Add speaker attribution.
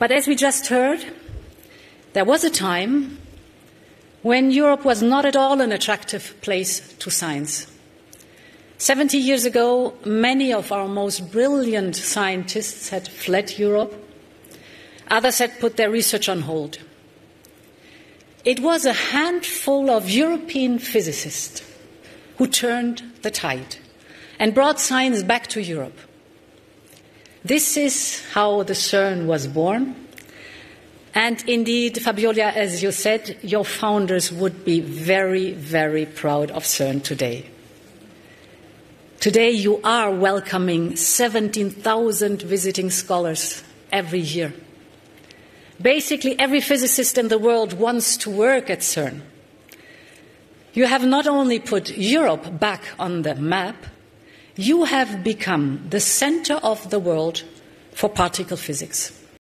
Speaker 1: But as we just heard, there was a time when Europe was not at all an attractive place to science. 70 years ago, many of our most brilliant scientists had fled Europe. Others had put their research on hold. It was a handful of European physicists who turned the tide and brought science back to Europe. This is how the CERN was born. And indeed, Fabiola, as you said, your founders would be very, very proud of CERN today. Today, you are welcoming 17,000 visiting scholars every year. Basically, every physicist in the world wants to work at CERN. You have not only put Europe back on the map, you have become the center of the world for particle physics.